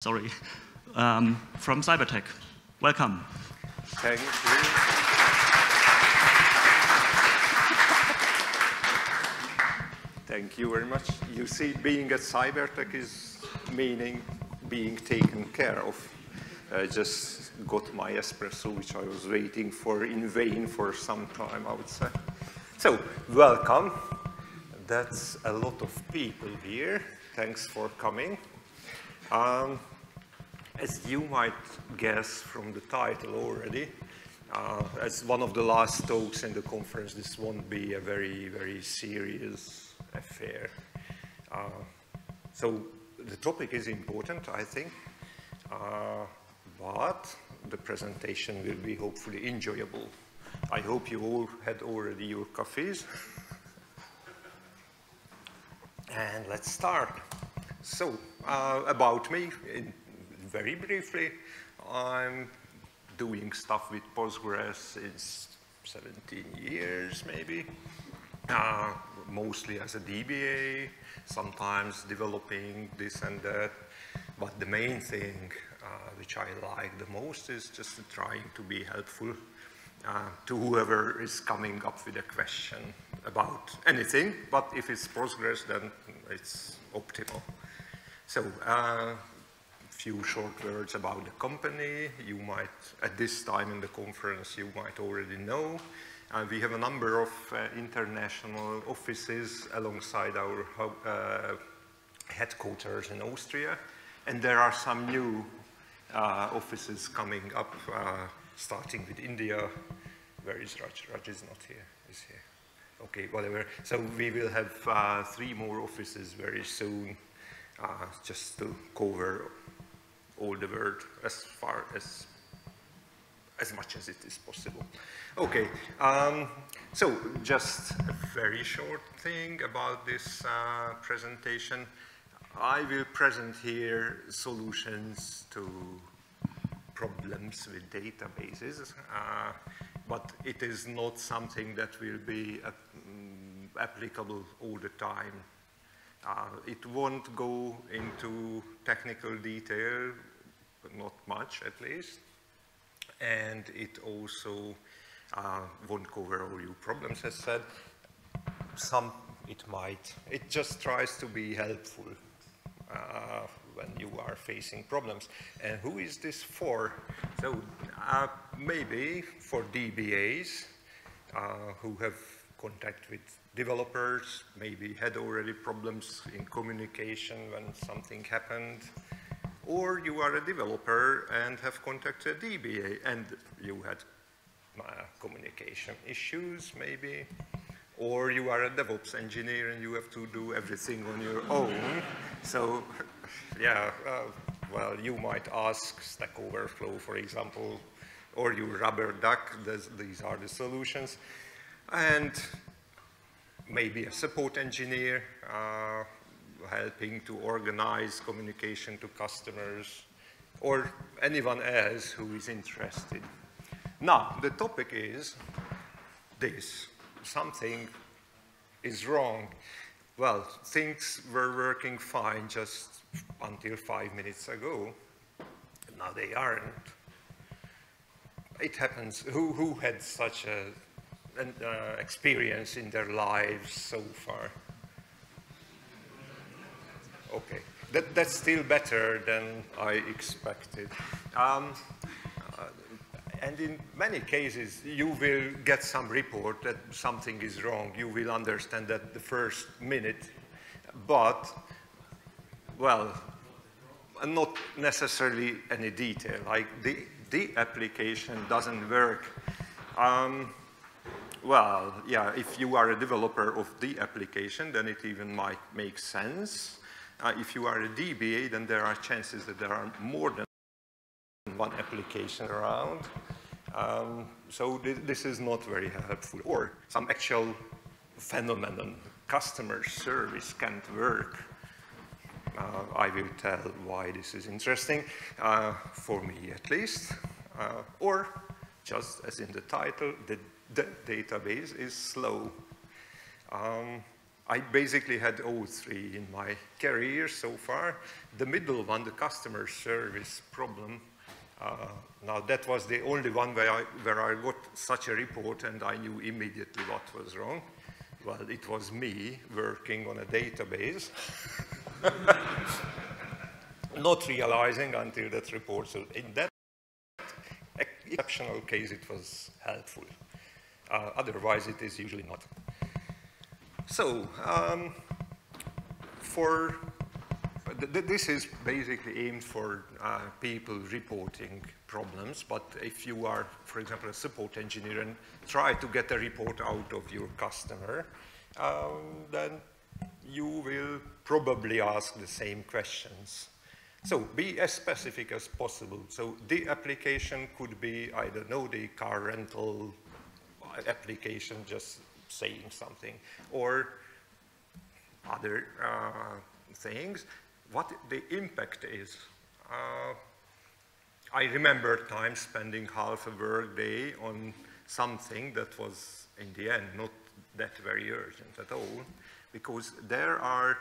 sorry, um, from Cybertec. Welcome. Thank you. Thank you very much. You see, being at Cybertec is meaning being taken care of. I just got my espresso, which I was waiting for in vain for some time, I would say. So, welcome. That's a lot of people here. Thanks for coming. Um, as you might guess from the title already, uh, as one of the last talks in the conference, this won't be a very, very serious affair. Uh, so the topic is important, I think, uh, but the presentation will be hopefully enjoyable. I hope you all had already your coffees. and let's start. So, uh, about me, in, very briefly, I'm doing stuff with Postgres since 17 years, maybe. Uh, mostly as a DBA, sometimes developing this and that. But the main thing uh, which I like the most is just trying to be helpful uh, to whoever is coming up with a question about anything. But if it's Postgres, then it's optimal. So uh, few short words about the company. You might, at this time in the conference, you might already know. Uh, we have a number of uh, international offices alongside our uh, headquarters in Austria. And there are some new uh, offices coming up, uh, starting with India. Where is Raj? Raj is not here, is here. Okay, whatever. So we will have uh, three more offices very soon, just to cover all the world as far as as much as it is possible. Okay, um, so just a very short thing about this uh, presentation. I will present here solutions to problems with databases, uh, but it is not something that will be uh, applicable all the time. Uh, it won't go into technical detail, but not much at least and it also uh, won't cover all your problems as said. Some it might. It just tries to be helpful uh, when you are facing problems. And who is this for? So uh, maybe for DBAs uh, who have contact with developers, maybe had already problems in communication when something happened, or you are a developer and have contacted DBA and you had uh, communication issues maybe, or you are a DevOps engineer and you have to do everything on your own. So yeah, uh, well, you might ask Stack Overflow, for example, or you Rubberduck, these are the solutions. And maybe a support engineer, uh, helping to organize communication to customers or anyone else who is interested. Now, the topic is this. Something is wrong. Well, things were working fine just until five minutes ago. Now they aren't. It happens. Who, who had such a, an uh, experience in their lives so far? Okay, that, that's still better than I expected. Um, uh, and in many cases, you will get some report that something is wrong. You will understand that the first minute, but, well, not necessarily any detail. Like the, the application doesn't work. Um, well, yeah, if you are a developer of the application, then it even might make sense. Uh, if you are a DBA, then there are chances that there are more than one application around. Um, so th this is not very helpful. Or some actual phenomenon, customer service can't work. Uh, I will tell why this is interesting, uh, for me at least. Uh, or, just as in the title, the, the database is slow. Um, I basically had all three in my career so far. The middle one, the customer service problem, uh, now that was the only one where I, where I got such a report and I knew immediately what was wrong. Well, it was me working on a database, not realizing until that report. So in that exceptional case, it was helpful. Uh, otherwise, it is usually not. So, um, for th this is basically aimed for uh, people reporting problems, but if you are, for example, a support engineer and try to get a report out of your customer, um, then you will probably ask the same questions. So be as specific as possible. So the application could be, I don't know, the car rental application, just saying something, or other uh, things, what the impact is. Uh, I remember times spending half a work day on something that was, in the end, not that very urgent at all, because there are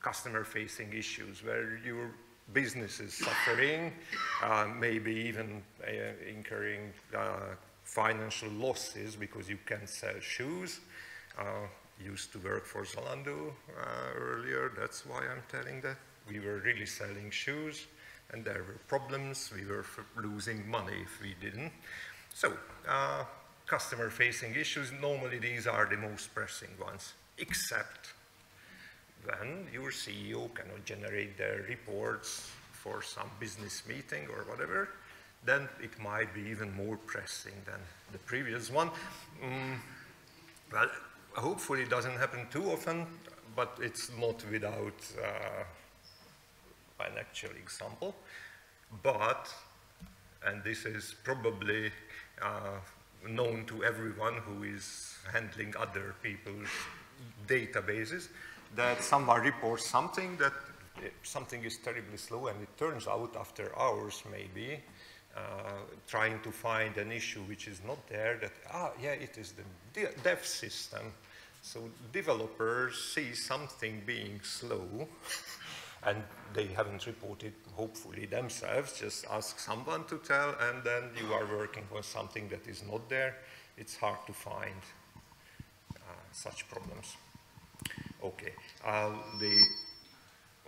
customer-facing issues where your business is suffering, uh, maybe even uh, incurring uh, financial losses because you can't sell shoes. Uh, used to work for Zalando uh, earlier, that's why I'm telling that. We were really selling shoes and there were problems. We were losing money if we didn't. So, uh, customer-facing issues, normally these are the most pressing ones, except when your CEO cannot generate their reports for some business meeting or whatever, then it might be even more pressing than the previous one. Mm, well, hopefully it doesn't happen too often, but it's not without uh, an actual example. But, and this is probably uh, known to everyone who is handling other people's databases, that someone reports something that something is terribly slow and it turns out after hours maybe trying to find an issue which is not there that, ah, yeah, it is the dev system. So developers see something being slow and they haven't reported, hopefully themselves, just ask someone to tell and then you are working on something that is not there. It's hard to find uh, such problems. Okay, uh, the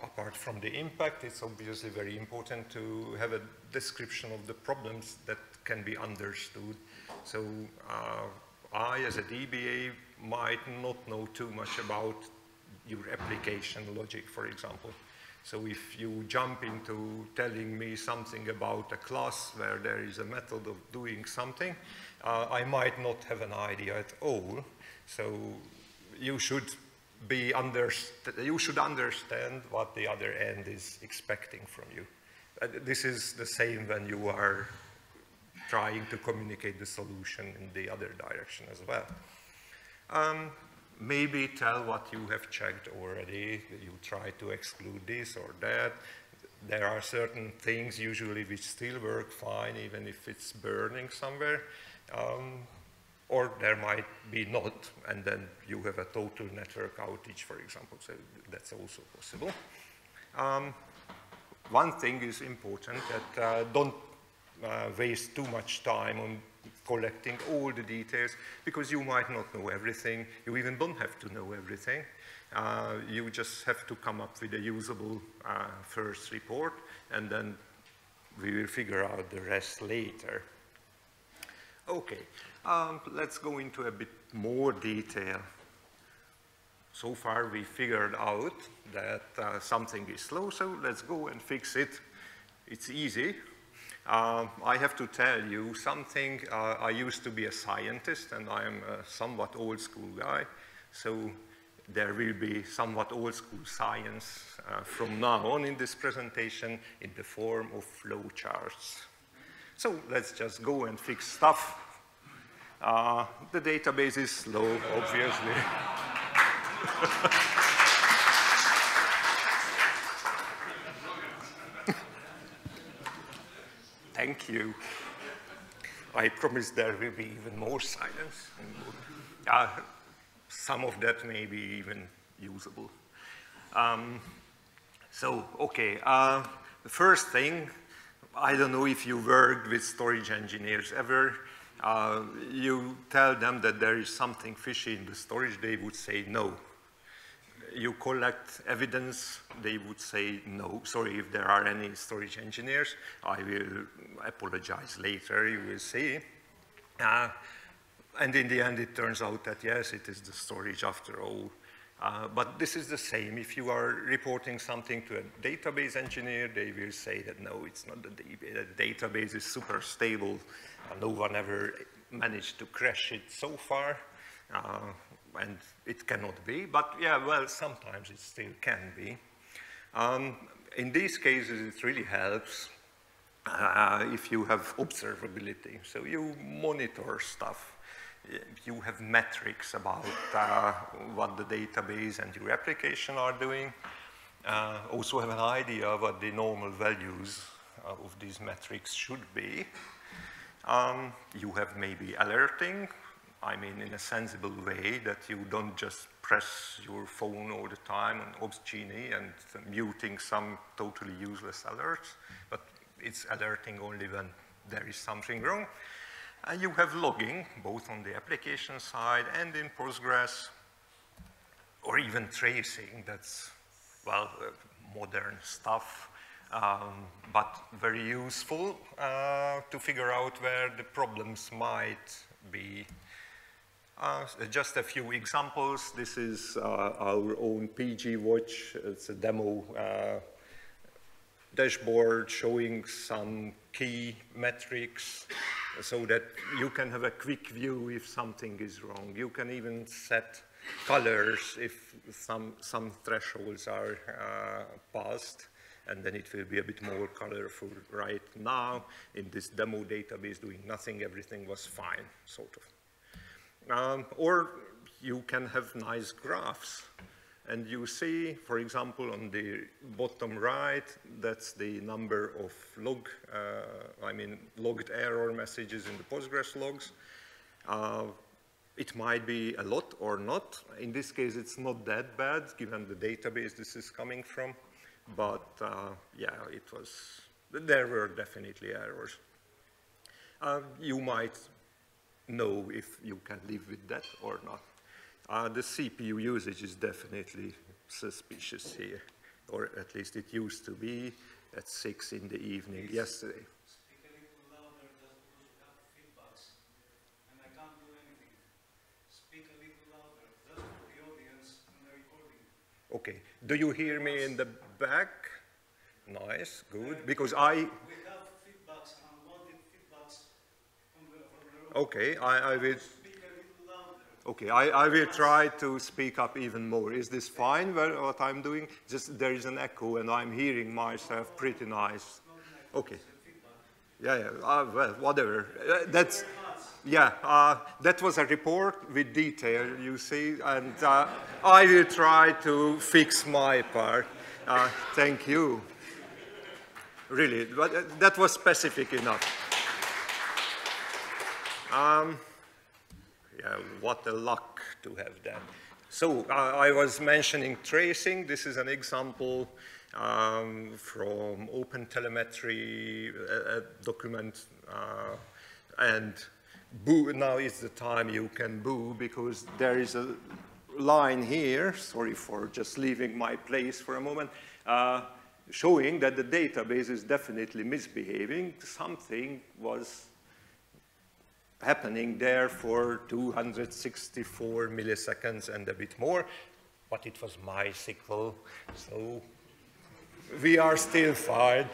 apart from the impact, it's obviously very important to have a description of the problems that can be understood. So uh, I, as a DBA, might not know too much about your application logic, for example. So if you jump into telling me something about a class where there is a method of doing something, uh, I might not have an idea at all. So you should be you should understand what the other end is expecting from you. Uh, this is the same when you are trying to communicate the solution in the other direction as well. Um, maybe tell what you have checked already. You try to exclude this or that. There are certain things usually which still work fine even if it's burning somewhere. Um, or there might be not, and then you have a total network outage, for example, so that's also possible. Um, one thing is important that uh, don't uh, waste too much time on collecting all the details because you might not know everything. You even don't have to know everything. Uh, you just have to come up with a usable uh, first report and then we will figure out the rest later. Okay, um, let's go into a bit more detail. So far we figured out that uh, something is slow, so let's go and fix it. It's easy. Uh, I have to tell you something. Uh, I used to be a scientist and I am a somewhat old school guy. So there will be somewhat old school science uh, from now on in this presentation in the form of flowcharts. So let's just go and fix stuff uh, the database is slow, obviously. Thank you. I promise there will be even more silence. Uh, some of that may be even usable. Um, so, okay, uh, the first thing, I don't know if you worked with storage engineers ever. Uh, you tell them that there is something fishy in the storage, they would say no. You collect evidence, they would say no. Sorry if there are any storage engineers. I will apologize later, you will see. Uh, and in the end, it turns out that yes, it is the storage after all. Uh, but this is the same. If you are reporting something to a database engineer, they will say that no, it's not the, the database is super stable. No one ever managed to crash it so far, uh, and it cannot be. But yeah, well, sometimes it still can be. Um, in these cases, it really helps uh, if you have observability. So you monitor stuff you have metrics about uh, what the database and your application are doing. Uh, also have an idea what the normal values uh, of these metrics should be. Um, you have maybe alerting, I mean in a sensible way that you don't just press your phone all the time on Opsgenie and muting some totally useless alerts, but it's alerting only when there is something wrong. And you have logging, both on the application side and in Postgres, or even tracing, that's, well, uh, modern stuff, um, but very useful uh, to figure out where the problems might be. Uh, just a few examples. This is uh, our own pgwatch. It's a demo uh, dashboard showing some key metrics so that you can have a quick view if something is wrong. You can even set colors if some, some thresholds are uh, passed and then it will be a bit more colorful right now. In this demo database doing nothing, everything was fine, sort of. Um, or you can have nice graphs. And you see, for example, on the bottom right, that's the number of log, uh, I mean, logged error messages in the Postgres logs. Uh, it might be a lot or not. In this case, it's not that bad, given the database this is coming from. But uh, yeah, it was, there were definitely errors. Uh, you might know if you can live with that or not. Uh, the CPU usage is definitely suspicious here, or at least it used to be at 6 in the evening yesterday. Okay. Do you hear me in the back? Nice, good. Because I. Okay, I, I will. Okay, I, I, will try to speak up even more. Is this fine, what I'm doing? Just there is an echo and I'm hearing myself pretty nice. Okay. Yeah, yeah, uh, well, whatever. Uh, that's, yeah, uh, that was a report with detail, you see, and uh, I will try to fix my part. Uh, thank you. Really, but uh, that was specific enough. Um, yeah, what a luck to have that. So uh, I was mentioning tracing. This is an example um, from OpenTelemetry a, a document. Uh, and boo, now is the time you can boo because there is a line here, sorry for just leaving my place for a moment, uh, showing that the database is definitely misbehaving. Something was happening there for 264 milliseconds and a bit more, but it was MySQL, so we are still fine.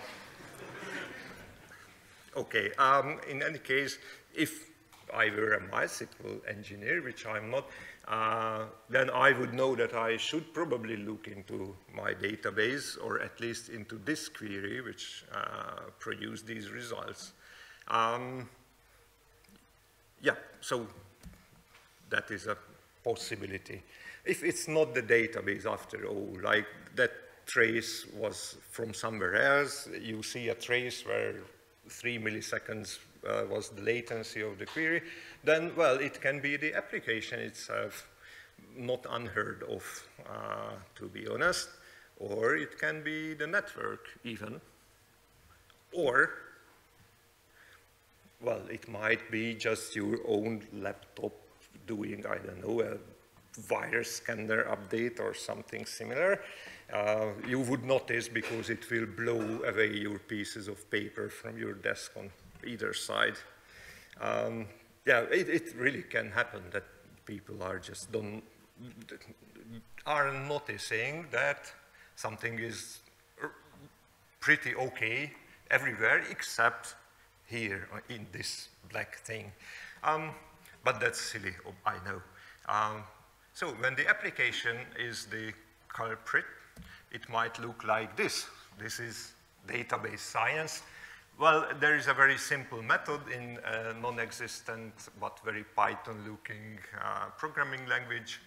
okay, um, in any case, if I were a MySQL engineer, which I'm not, uh, then I would know that I should probably look into my database, or at least into this query, which uh, produced these results. Um, yeah, so that is a possibility. If it's not the database after all, like that trace was from somewhere else, you see a trace where three milliseconds uh, was the latency of the query, then, well, it can be the application itself. not unheard of, uh, to be honest. Or it can be the network even. Or, well, it might be just your own laptop doing, I don't know, a virus scanner update or something similar. Uh, you would notice because it will blow away your pieces of paper from your desk on either side. Um, yeah, it, it, really can happen that people are just don't, are noticing that something is pretty okay everywhere except here in this black thing. Um, but that's silly, I know. Um, so when the application is the culprit, it might look like this. This is database science. Well, there is a very simple method in a non-existent but very Python-looking uh, programming language.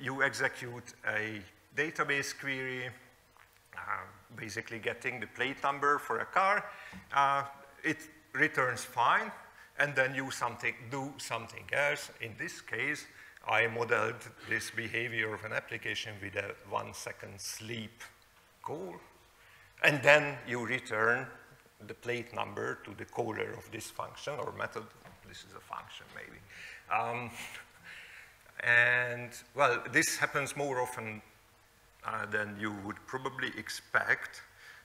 You execute a database query, uh, basically getting the plate number for a car. Uh, it returns fine, and then you something, do something else. In this case, I modeled this behavior of an application with a one second sleep call. And then you return the plate number to the caller of this function or method. This is a function, maybe. Um, and, well, this happens more often uh, than you would probably expect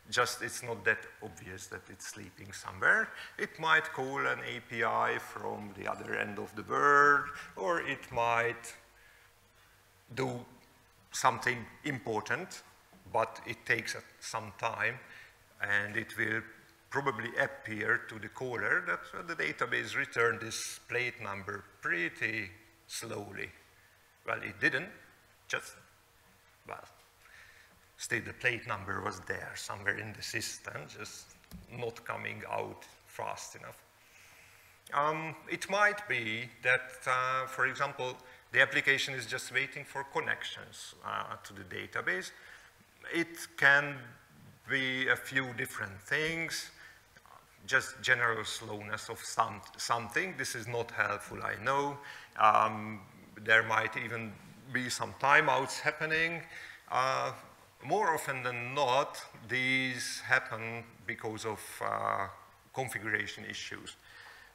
just it's not that obvious that it's sleeping somewhere. It might call an API from the other end of the world, or it might do something important, but it takes some time, and it will probably appear to the caller that the database returned this plate number pretty slowly. Well, it didn't, just, well, still the plate number was there somewhere in the system, just not coming out fast enough. Um, it might be that, uh, for example, the application is just waiting for connections uh, to the database. It can be a few different things, just general slowness of some, something. This is not helpful, I know. Um, there might even be some timeouts happening. Uh, more often than not, these happen because of uh, configuration issues.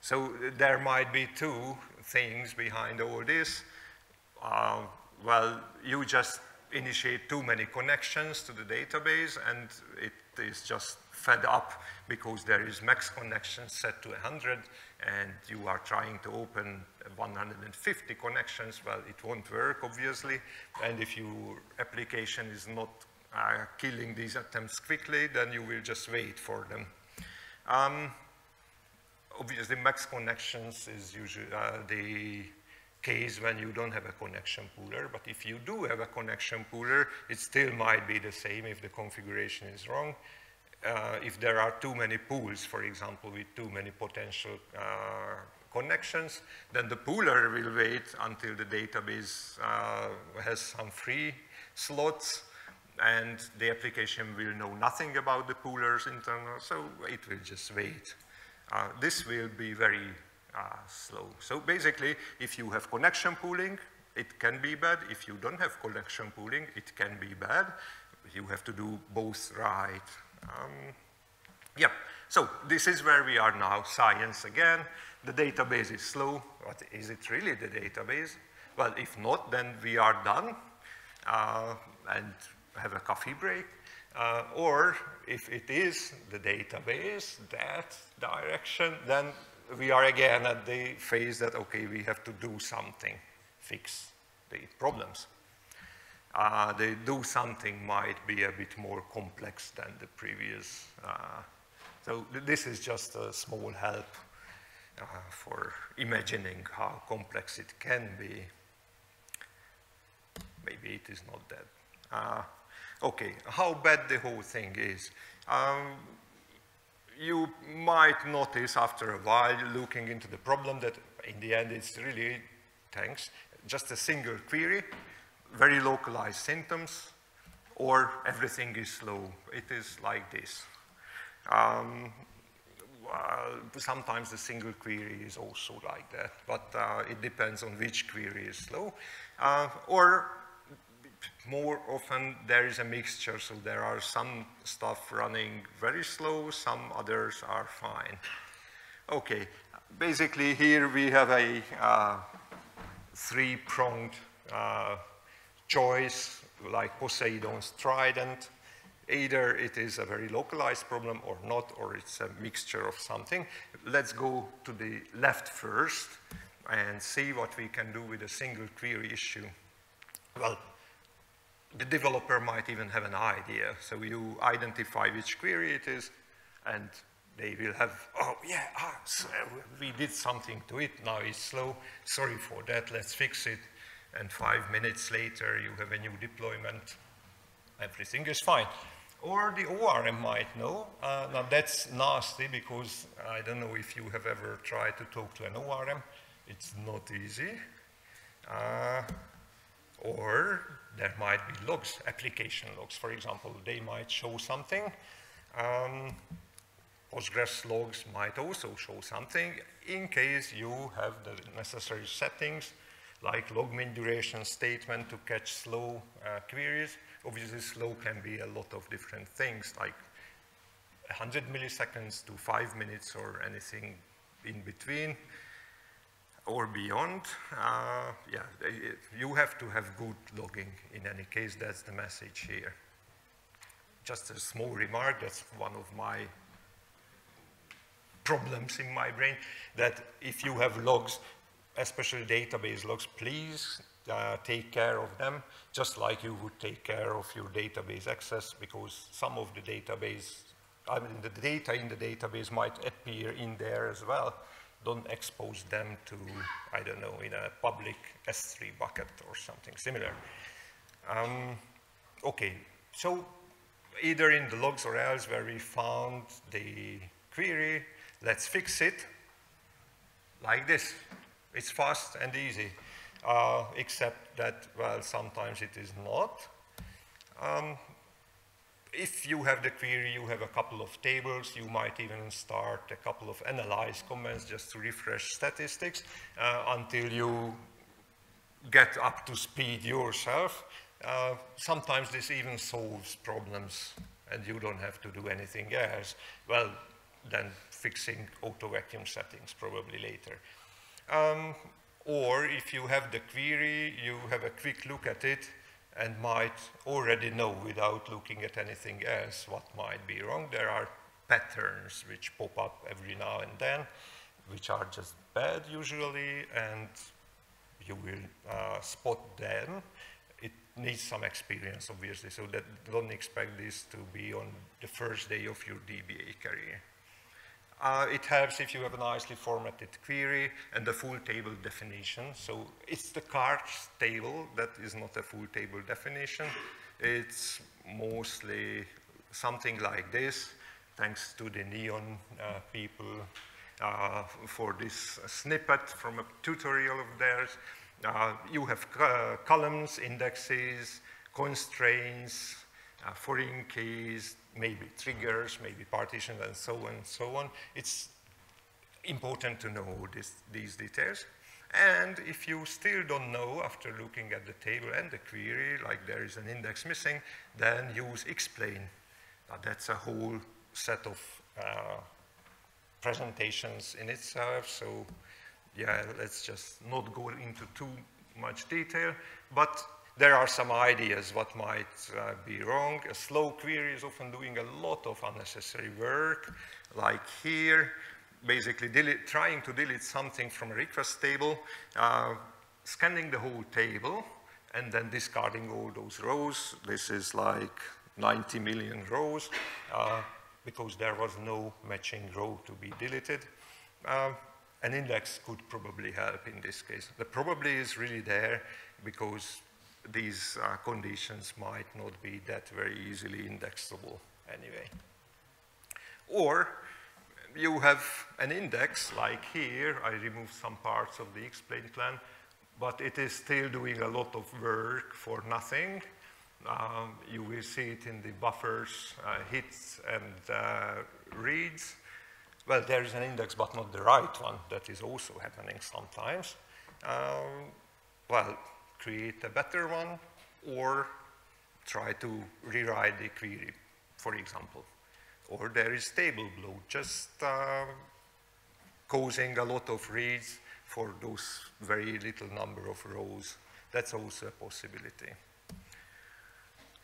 So there might be two things behind all this. Uh, well, you just initiate too many connections to the database and it is just fed up because there is max connection set to 100 and you are trying to open 150 connections, well, it won't work, obviously. And if your application is not uh, killing these attempts quickly, then you will just wait for them. Um, obviously, max connections is usually uh, the case when you don't have a connection pooler, but if you do have a connection pooler, it still might be the same if the configuration is wrong. Uh, if there are too many pools, for example, with too many potential uh, connections, then the pooler will wait until the database uh, has some free slots, and the application will know nothing about the pooler's internal, so it will just wait. Uh, this will be very uh, slow. So basically, if you have connection pooling, it can be bad. If you don't have connection pooling, it can be bad. You have to do both right. Um, yeah, so this is where we are now, science again. The database is slow, but is it really the database? Well, if not, then we are done. Uh, and have a coffee break. Uh, or if it is the database, that direction, then we are again at the phase that, okay, we have to do something, fix the problems. Uh, the do something might be a bit more complex than the previous. Uh, so th this is just a small help uh, for imagining how complex it can be. Maybe it is not that. Uh, okay, how bad the whole thing is. Um, you might notice after a while looking into the problem that in the end it's really, thanks, just a single query, very localized symptoms, or everything is slow. It is like this. Um, sometimes the single query is also like that, but uh, it depends on which query is slow. Uh, or more often there is a mixture, so there are some stuff running very slow, some others are fine. Okay, basically here we have a uh, three-pronged uh, choice, like Poseidon's trident. Either it is a very localized problem or not, or it's a mixture of something. Let's go to the left first and see what we can do with a single query issue. Well, the developer might even have an idea. So you identify which query it is, and they will have, oh yeah, ah, so we did something to it, now it's slow, sorry for that, let's fix it. And five minutes later, you have a new deployment, everything is fine. Or the ORM might know. Uh, now that's nasty because I don't know if you have ever tried to talk to an ORM. It's not easy. Uh, or there might be logs, application logs, for example. They might show something. Um, Postgres logs might also show something in case you have the necessary settings like log logmin duration statement to catch slow uh, queries. Obviously, slow can be a lot of different things like 100 milliseconds to five minutes or anything in between or beyond, uh, yeah, you have to have good logging in any case. That's the message here. Just a small remark, that's one of my problems in my brain, that if you have logs, especially database logs, please uh, take care of them, just like you would take care of your database access, because some of the database, I mean, the data in the database might appear in there as well don't expose them to, I don't know, in a public S3 bucket or something similar. Um, okay, so either in the logs or else where we found the query, let's fix it like this. It's fast and easy, uh, except that, well, sometimes it is not. Um, if you have the query, you have a couple of tables, you might even start a couple of analyze comments just to refresh statistics uh, until you get up to speed yourself. Uh, sometimes this even solves problems and you don't have to do anything else. Well, then fixing auto vacuum settings probably later. Um, or if you have the query, you have a quick look at it, and might already know without looking at anything else what might be wrong. There are patterns which pop up every now and then, which are just bad usually, and you will uh, spot them. It needs some experience, obviously, so that don't expect this to be on the first day of your DBA career. Uh, it helps if you have a nicely formatted query and a full table definition. So it's the cards table that is not a full table definition. It's mostly something like this, thanks to the Neon uh, people uh, for this snippet from a tutorial of theirs. Uh, you have uh, columns, indexes, constraints, uh, foreign keys, maybe triggers, maybe partitions, and so on and so on. It's important to know this, these details. And if you still don't know after looking at the table and the query, like there is an index missing, then use explain. Now that's a whole set of uh, presentations in itself. So yeah, let's just not go into too much detail, but there are some ideas what might uh, be wrong. A slow query is often doing a lot of unnecessary work, like here, basically delete, trying to delete something from a request table, uh, scanning the whole table, and then discarding all those rows. This is like 90 million rows, uh, because there was no matching row to be deleted. Uh, an index could probably help in this case. The probably is really there because these uh, conditions might not be that very easily indexable anyway. Or you have an index like here, I removed some parts of the explain plan, but it is still doing a lot of work for nothing. Um, you will see it in the buffers, uh, hits and uh, reads. well, there is an index, but not the right one. That is also happening sometimes. Um, well, create a better one or try to rewrite the query, for example. Or there is table bloat, just uh, causing a lot of reads for those very little number of rows. That's also a possibility.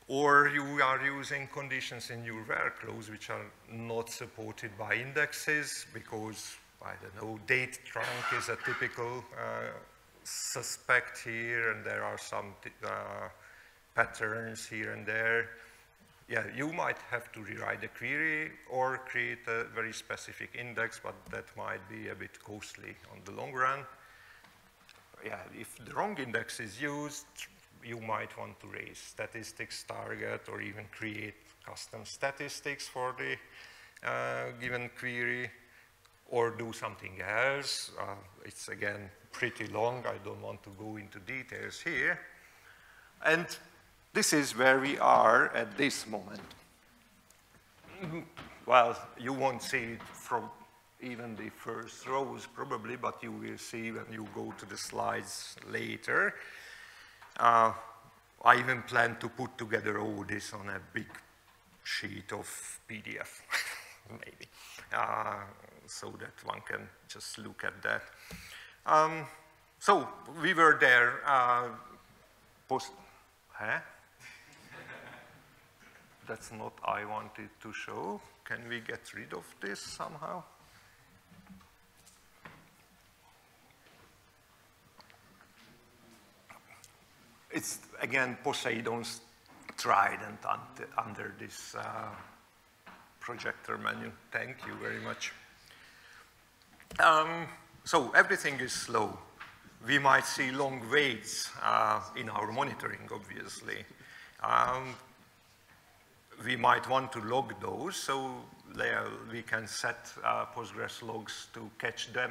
Or you are using conditions in your workflows which are not supported by indexes because, I don't know, date trunc is a typical uh, suspect here and there are some uh, patterns here and there. Yeah, you might have to rewrite the query or create a very specific index, but that might be a bit costly on the long run. Yeah, if the wrong index is used, you might want to raise statistics target or even create custom statistics for the uh, given query or do something else. Uh, it's again pretty long. I don't want to go into details here. And this is where we are at this moment. Well, you won't see it from even the first rows probably, but you will see when you go to the slides later. Uh, I even plan to put together all this on a big sheet of PDF, maybe, uh, so that one can just look at that. Um, so we were there uh, post, huh? That's not I wanted to show. Can we get rid of this somehow? It's, again, Poseidon's trident under this uh, projector menu. Thank you very much. Um, so everything is slow. We might see long waits uh, in our monitoring, obviously. Um, we might want to log those, so we can set uh, Postgres logs to catch them.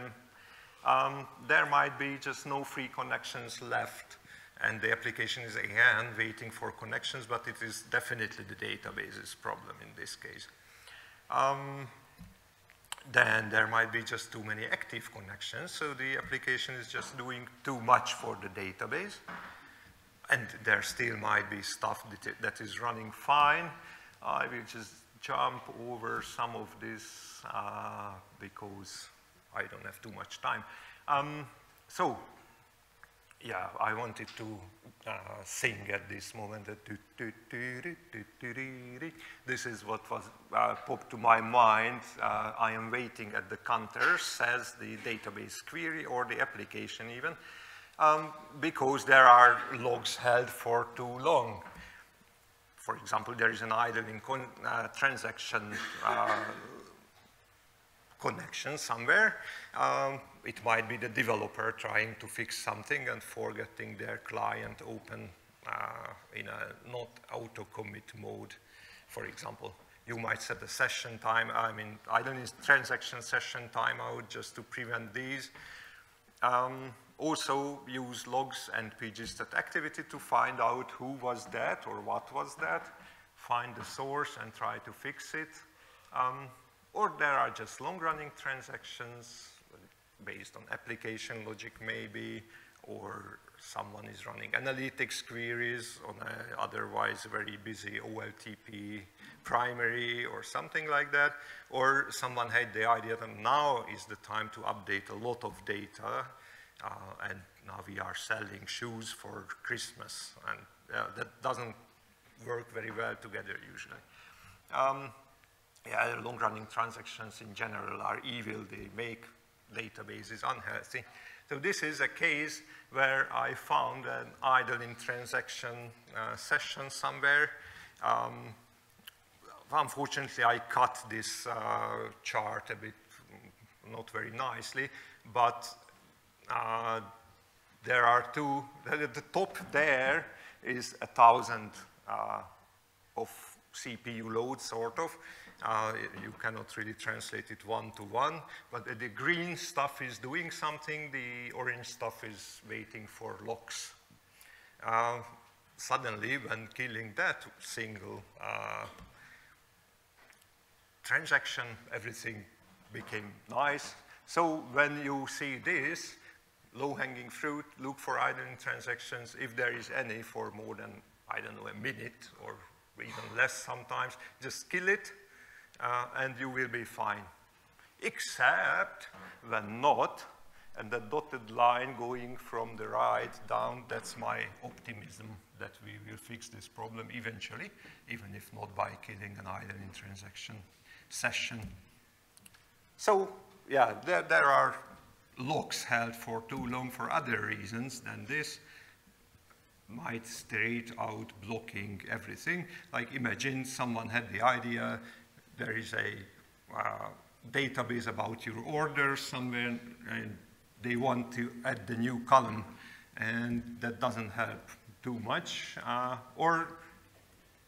Um, there might be just no free connections left and the application is again waiting for connections, but it is definitely the database's problem in this case. Um, then there might be just too many active connections, so the application is just doing too much for the database. And there still might be stuff that, that is running fine. I will just jump over some of this uh, because I don't have too much time. Um, so yeah, I wanted to uh, sing at this moment. This is what was uh, popped to my mind. Uh, I am waiting at the counter, says the database query or the application even, um, because there are locks held for too long. For example, there is an idling uh, transaction uh, connection somewhere. Um, it might be the developer trying to fix something and forgetting their client open uh, in a not auto commit mode, for example. You might set a session time, I mean, idle in transaction session timeout just to prevent these. Um, also use logs and pgstat activity to find out who was that or what was that, find the source and try to fix it. Um, or there are just long-running transactions based on application logic maybe, or someone is running analytics queries on an otherwise very busy OLTP primary or something like that, or someone had the idea that now is the time to update a lot of data, uh, and now we are selling shoes for Christmas, and uh, that doesn't work very well together usually. Um, yeah, long-running transactions in general are evil. They make databases unhealthy. So this is a case where I found an idling transaction uh, session somewhere. Um, unfortunately, I cut this uh, chart a bit, not very nicely, but uh, there are two, the top there is a thousand uh, of CPU load sort of, uh, you cannot really translate it one to one, but the green stuff is doing something, the orange stuff is waiting for locks. Uh, suddenly, when killing that single uh, transaction, everything became nice. So when you see this, low-hanging fruit, look for idling transactions, if there is any for more than, I don't know, a minute or even less sometimes, just kill it, Uh, and you will be fine. Except when not, and the dotted line going from the right down, that's my optimism that we will fix this problem eventually, even if not by killing an idling transaction session. So, yeah, there, there are locks held for too long for other reasons than this might straight out blocking everything. Like imagine someone had the idea, there is a uh, database about your orders somewhere and they want to add the new column and that doesn't help too much. Uh, or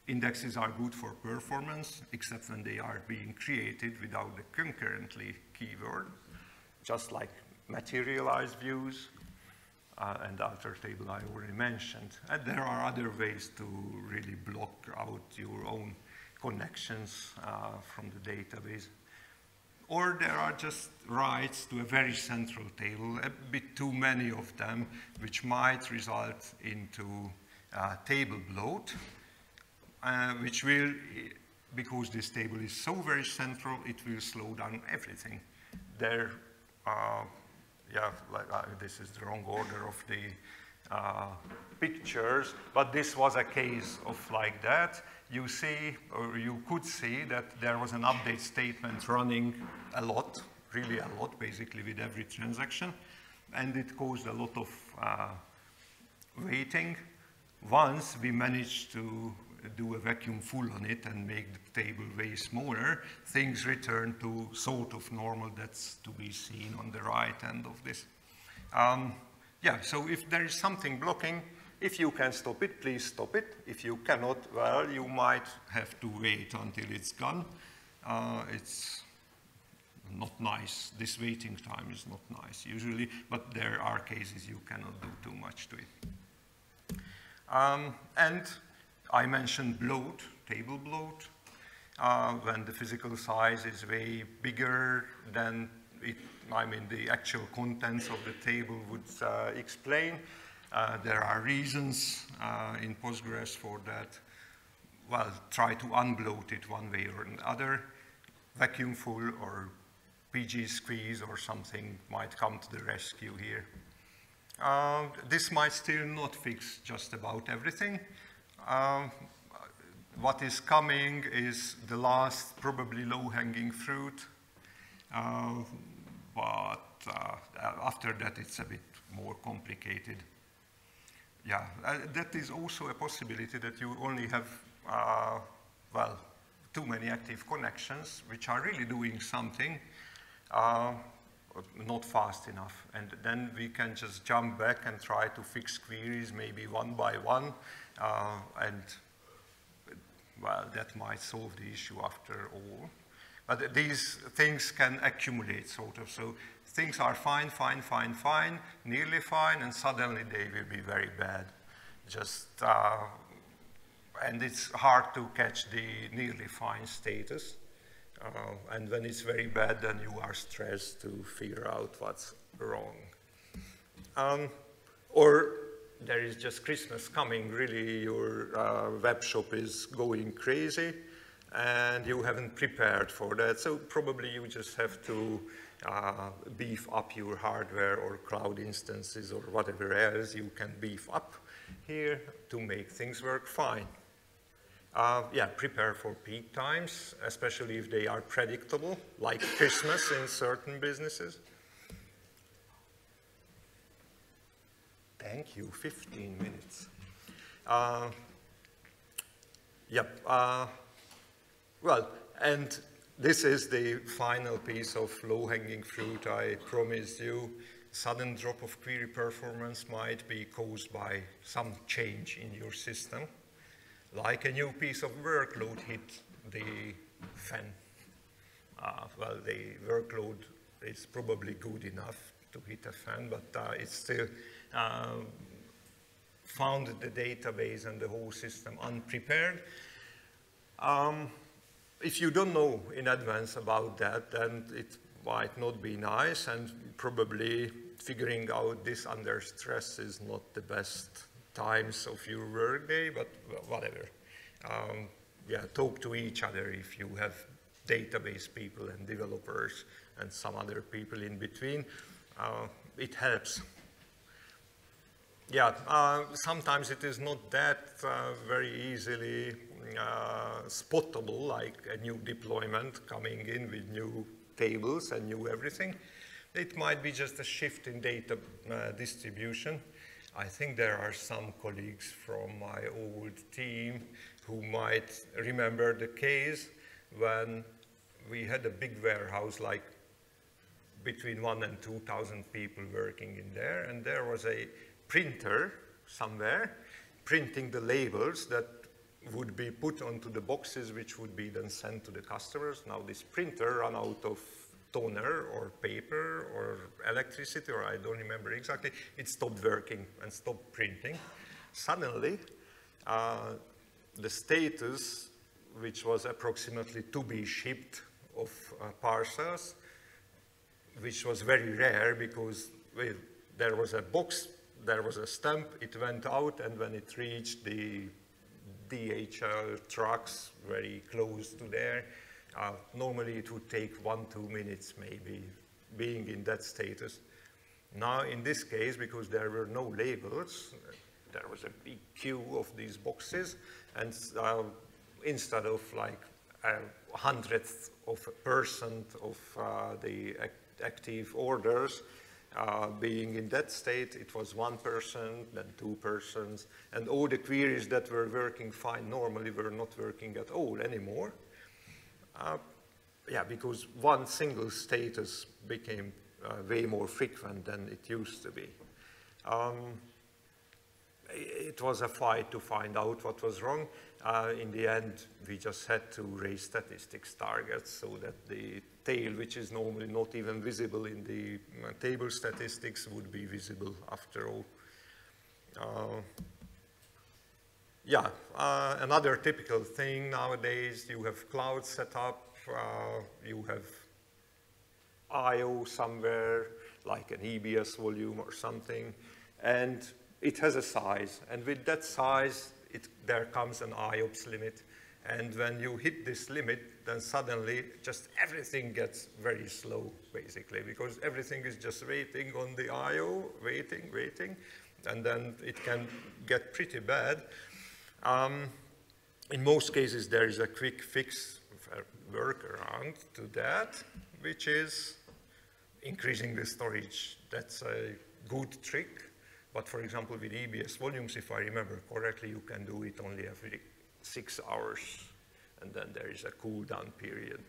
indexes are good for performance except when they are being created without the concurrently keyword, just like materialized views uh, and alter table I already mentioned. And there are other ways to really block out your own connections uh, from the database. Or there are just writes to a very central table, a bit too many of them, which might result into uh, table bloat, uh, which will, because this table is so very central, it will slow down everything. There, uh, yeah, like, uh, this is the wrong order of the uh, pictures, but this was a case of like that. You see, or you could see that there was an update statement running a lot, really a lot, basically with every transaction, and it caused a lot of uh, waiting. Once we managed to do a vacuum full on it and make the table way smaller, things return to sort of normal. That's to be seen on the right end of this. Um, yeah, so if there is something blocking, if you can stop it, please stop it. If you cannot, well, you might have to wait until it's gone. Uh, it's not nice. This waiting time is not nice usually, but there are cases you cannot do too much to it. Um, and I mentioned bloat, table bloat. Uh, when the physical size is way bigger than it, I mean, the actual contents of the table would uh, explain. Uh, there are reasons uh, in Postgres for that. Well, try to unbloat it one way or another. Vacuum full or PG squeeze or something might come to the rescue here. Uh, this might still not fix just about everything. Um, what is coming is the last probably low-hanging fruit, uh, but uh, after that it's a bit more complicated. Yeah, uh, that is also a possibility that you only have, uh, well, too many active connections, which are really doing something, uh, not fast enough. And then we can just jump back and try to fix queries maybe one by one. Uh, and well, that might solve the issue after all. But these things can accumulate sort of. So things are fine, fine, fine, fine, nearly fine, and suddenly they will be very bad. Just, uh, and it's hard to catch the nearly fine status. Uh, and when it's very bad, then you are stressed to figure out what's wrong. Um, or there is just Christmas coming, really your uh, web shop is going crazy and you haven't prepared for that. So probably you just have to uh, beef up your hardware or cloud instances or whatever else you can beef up here to make things work fine. Uh, yeah, prepare for peak times, especially if they are predictable, like Christmas in certain businesses. Thank you, 15 minutes. Uh, yep, uh, well, and this is the final piece of low-hanging fruit I promised you. Sudden drop of query performance might be caused by some change in your system like a new piece of workload hit the fan. Uh, well, the workload is probably good enough to hit a fan, but uh, it's still uh, found the database and the whole system unprepared. Um, if you don't know in advance about that, then it might not be nice and probably figuring out this under stress is not the best times of your workday, but whatever. Um, yeah, talk to each other if you have database people and developers and some other people in between. Uh, it helps. Yeah, uh, sometimes it is not that uh, very easily uh, spottable, like a new deployment coming in with new tables and new everything. It might be just a shift in data uh, distribution. I think there are some colleagues from my old team who might remember the case when we had a big warehouse like between one and 2,000 people working in there, and there was a printer somewhere printing the labels that would be put onto the boxes which would be then sent to the customers. Now this printer ran out of toner or paper or electricity, or I don't remember exactly, it stopped working and stopped printing. Suddenly, uh, the status, which was approximately to be shipped of uh, parcels, which was very rare because well, there was a box, there was a stamp, it went out, and when it reached the DHL trucks very close to there, uh, normally it would take one, two minutes maybe being in that status. Now in this case, because there were no labels, there was a big queue of these boxes and uh, instead of like a hundredth of a percent of uh, the act active orders, uh, being in that state, it was one person, then two persons, and all the queries that were working fine normally were not working at all anymore. Uh, yeah, because one single status became uh, way more frequent than it used to be. Um, it was a fight to find out what was wrong. Uh, in the end, we just had to raise statistics targets so that the tail, which is normally not even visible in the uh, table statistics, would be visible after all. Uh, yeah, uh, another typical thing nowadays, you have cloud set up, uh, you have I.O. somewhere, like an EBS volume or something, and it has a size. And with that size, it, there comes an IOPS limit. And when you hit this limit, then suddenly just everything gets very slow, basically, because everything is just waiting on the I.O., waiting, waiting, and then it can get pretty bad. Um, in most cases, there is a quick fix, workaround to that, which is increasing the storage. That's a good trick. But for example, with EBS volumes, if I remember correctly, you can do it only every six hours, and then there is a cool down period.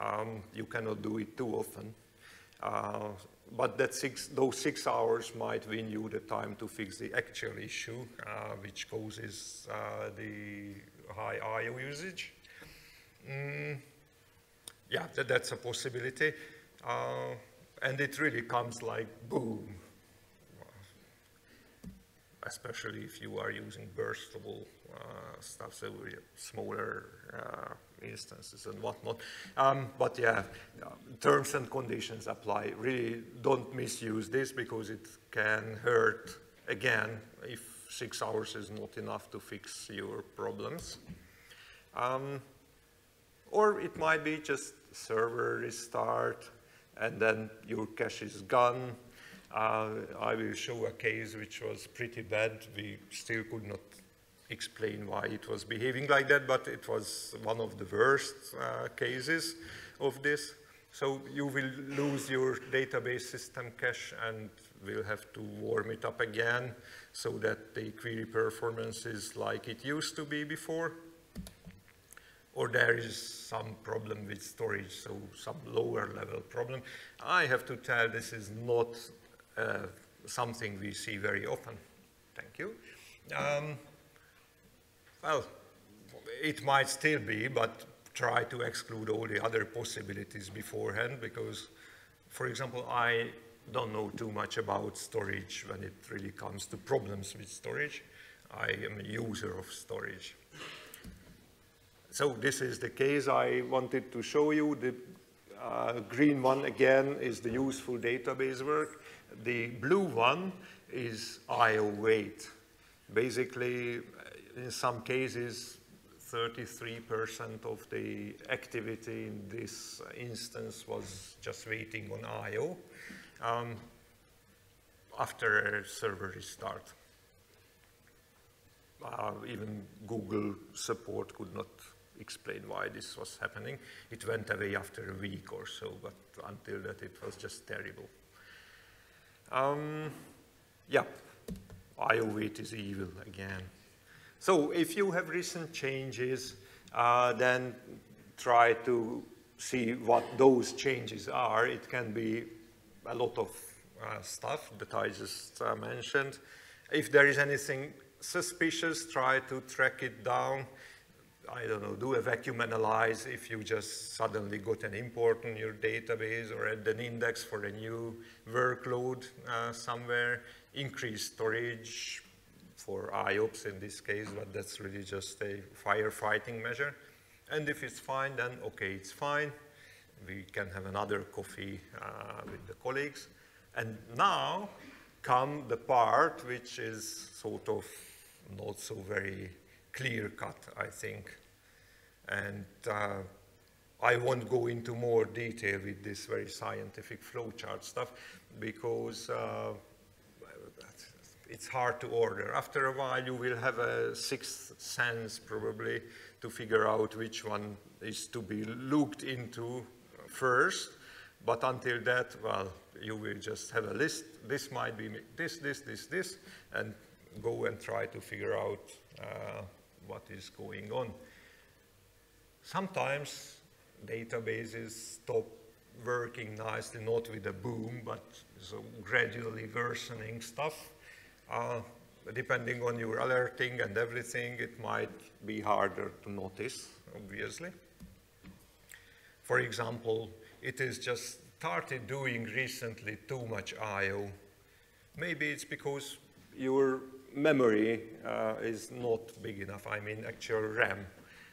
Um, you cannot do it too often. Uh, but that six, those six hours might win you the time to fix the actual issue, uh, which causes uh, the high IO usage. Mm, yeah, that, that's a possibility. Uh, and it really comes like boom, especially if you are using burstable uh, stuff, so smaller uh, instances and whatnot. Um, but yeah, terms and conditions apply. Really don't misuse this because it can hurt again if six hours is not enough to fix your problems. Um, or it might be just server restart and then your cache is gone uh, I will show a case which was pretty bad. We still could not explain why it was behaving like that, but it was one of the worst uh, cases of this. So you will lose your database system cache and will have to warm it up again so that the query performance is like it used to be before. Or there is some problem with storage, so some lower level problem. I have to tell this is not uh, something we see very often. Thank you. Um, well, it might still be, but try to exclude all the other possibilities beforehand because, for example, I don't know too much about storage when it really comes to problems with storage. I am a user of storage. So this is the case I wanted to show you. The Uh, green one, again, is the useful database work. The blue one is I.O. wait. Basically, in some cases, 33% of the activity in this instance was just waiting on I.O. Um, after a server restart. Uh, even Google support could not explain why this was happening. It went away after a week or so, but until that it was just terrible. Um, yeah, I.O. wait is evil again. So if you have recent changes, uh, then try to see what those changes are. It can be a lot of uh, stuff that I just uh, mentioned. If there is anything suspicious, try to track it down. I don't know, do a vacuum analyze if you just suddenly got an import in your database or add an index for a new workload uh, somewhere, increase storage for IOPS in this case, but that's really just a firefighting measure. And if it's fine, then okay, it's fine. We can have another coffee uh, with the colleagues. And now come the part which is sort of not so very clear cut, I think. And uh, I won't go into more detail with this very scientific flowchart stuff because uh, it's hard to order. After a while, you will have a sixth sense probably to figure out which one is to be looked into first. But until that, well, you will just have a list. This might be this, this, this, this, and go and try to figure out uh, what is going on. Sometimes databases stop working nicely, not with a boom, but so gradually worsening stuff. Uh, depending on your alerting and everything, it might be harder to notice, obviously. For example, it is just started doing recently too much I.O. Maybe it's because your memory uh, is not big enough, I mean actual RAM.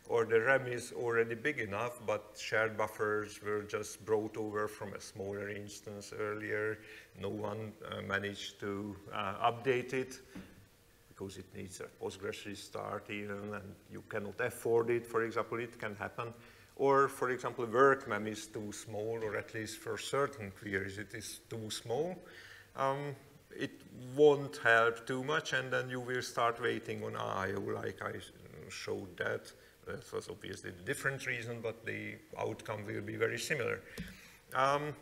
Or the RAM is already big enough, but shared buffers were just brought over from a smaller instance earlier. No one uh, managed to uh, update it because it needs a Postgres restart even, and you cannot afford it, for example, it can happen. Or, for example, work workmem is too small, or at least for certain queries it is too small. Um, it won't help too much, and then you will start waiting on I.O. like I showed that. That was obviously a different reason, but the outcome will be very similar. Um,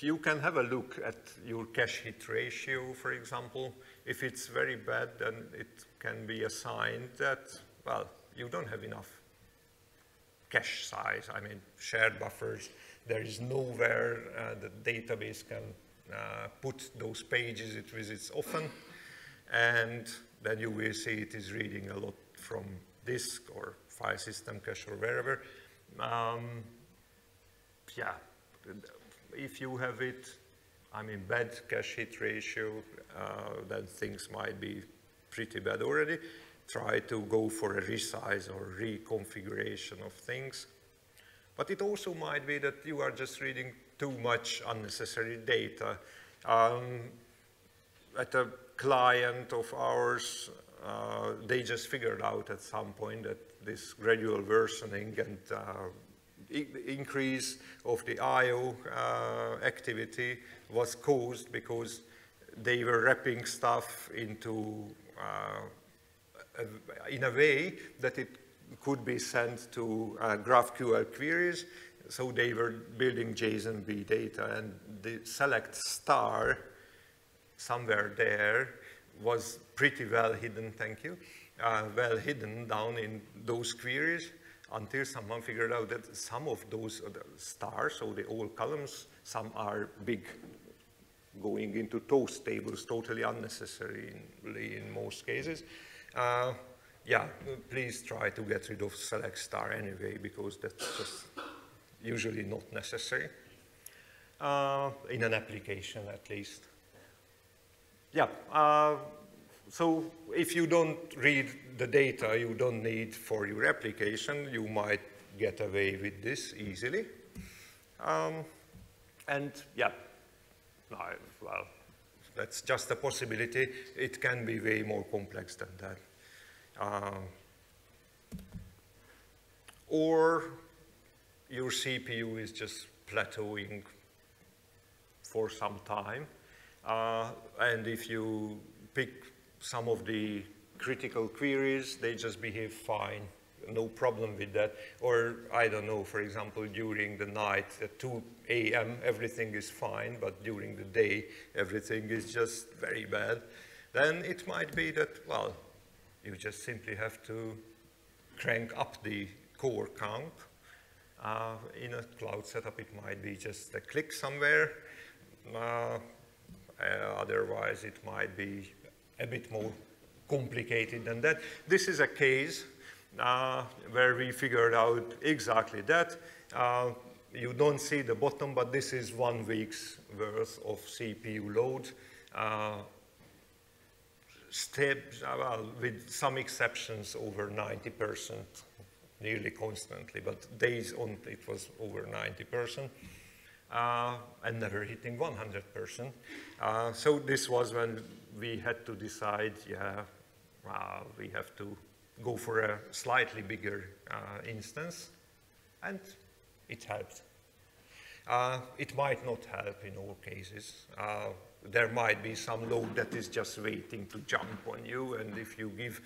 you can have a look at your cache hit ratio, for example. If it's very bad, then it can be a sign that, well, you don't have enough cache size. I mean, shared buffers, there is nowhere uh, the database can put those pages it visits often. And then you will see it is reading a lot from disk or file system cache or wherever. Um, yeah, if you have it, I mean, bad cache hit ratio, uh, then things might be pretty bad already. Try to go for a resize or reconfiguration of things. But it also might be that you are just reading too much unnecessary data. Um, at a client of ours, uh, they just figured out at some point that this gradual worsening and uh, increase of the I.O. Uh, activity was caused because they were wrapping stuff into uh, in a way that it could be sent to uh, GraphQL queries. So they were building JSON-B data and the select star somewhere there was pretty well hidden, thank you, uh, well hidden down in those queries until someone figured out that some of those stars, so the old columns, some are big, going into toast tables, totally unnecessary in, in most cases. Uh, yeah, please try to get rid of select star anyway, because that's just usually not necessary, uh, in an application at least. Yeah, uh, so if you don't read the data you don't need for your application, you might get away with this easily. Um, and yeah, well, that's just a possibility. It can be way more complex than that. Uh, or your CPU is just plateauing for some time. Uh, and if you pick some of the critical queries, they just behave fine. No problem with that. Or, I don't know, for example, during the night at 2 a.m., everything is fine, but during the day, everything is just very bad. Then it might be that, well, you just simply have to crank up the core count. Uh, in a cloud setup, it might be just a click somewhere. Uh, uh, otherwise, it might be a bit more complicated than that. This is a case uh, where we figured out exactly that. Uh, you don't see the bottom, but this is one week's worth of CPU load. Uh, steps, uh, well, with some exceptions, over 90%, nearly constantly, but days on it was over 90%. Uh, and never hitting 100%. Uh, so this was when we had to decide, yeah, uh, we have to go for a slightly bigger uh, instance, and it helped. Uh, it might not help in all cases. Uh, there might be some load that is just waiting to jump on you, and if you give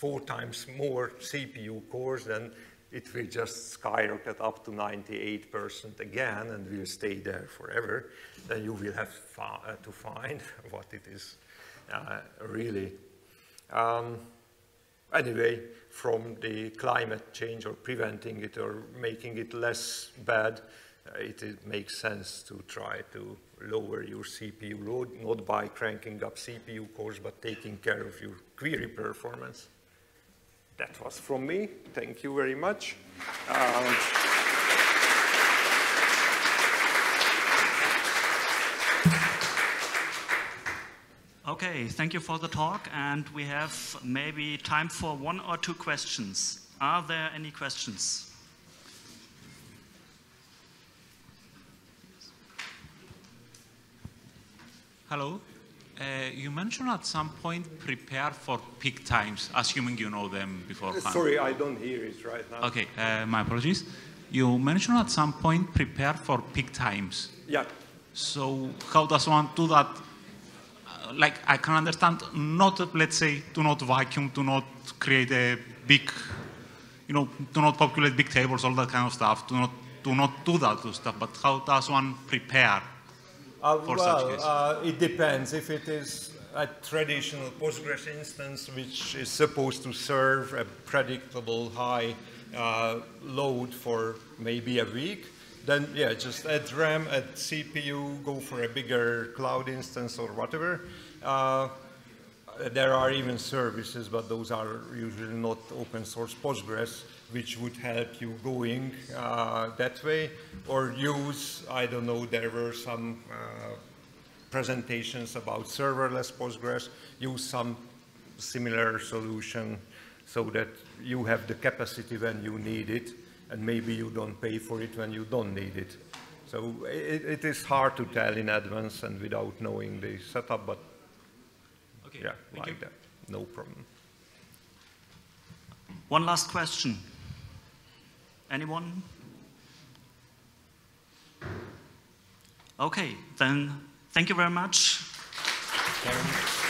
four times more CPU cores, then it will just skyrocket up to 98% again, and will stay there forever. Then you will have uh, to find what it is uh, really. Um, anyway, from the climate change or preventing it or making it less bad, uh, it, it, makes sense to try to lower your CPU load, not by cranking up CPU cores, but taking care of your query performance. That was from me. Thank you very much. Um, Okay, thank you for the talk, and we have maybe time for one or two questions. Are there any questions? Hello. Uh, you mentioned at some point prepare for peak times, assuming you know them beforehand. Sorry, I don't hear it right now. Okay, uh, my apologies. You mentioned at some point prepare for peak times. Yeah. So how does one do that like I can understand not, let's say, do not vacuum, do not create a big, you know, do not populate big tables, all that kind of stuff, Do not, do, not do that stuff, but how does one prepare uh, for well, such cases? Uh, it depends. If it is a traditional Postgres instance, which is supposed to serve a predictable high uh, load for maybe a week, then yeah, just add RAM, add CPU, go for a bigger cloud instance or whatever. There are even services, but those are usually not open source Postgres, which would help you going uh, that way. Or use, I don't know, there were some uh, presentations about serverless Postgres, use some similar solution so that you have the capacity when you need it and maybe you don't pay for it when you don't need it. So it, it is hard to tell in advance and without knowing the setup, but okay. yeah, Thank like you. that, no problem. One last question. Anyone? Okay, then thank you very much. Thanks.